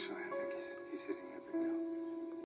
actually, I think he's, he's hitting